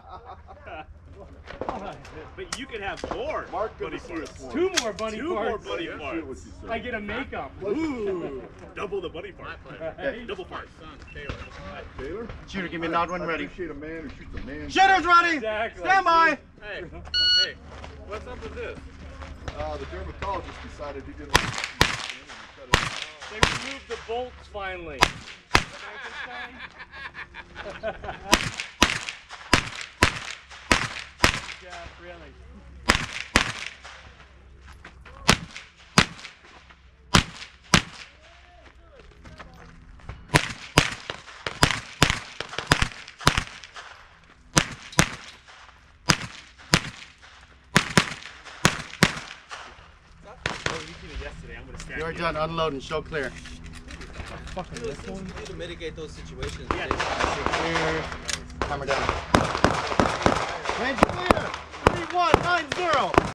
But you could have more Mark, good buddy to see Two more bunny Two parts. more buddy See what farts. you say. I get a makeup. Ooh, double the buddy fart. Right? Double fart. Taylor? Shooter, give me a nod when ready. appreciate a man who shoots a man. Shooter's ready! Exactly. Stand by! Hey, hey, what's up with this? Uh, the dermatologist decided he didn't want to shoot him and cut it. They removed the bolts finally. Stack You're done. Unloading. show clear. Fucking this one. to mitigate those situations. Yeah. Clear. Hammer down. Clear. 3190.